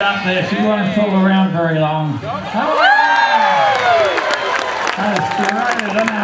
up there. She won't fool around very long. Oh, That's great, isn't it? Great.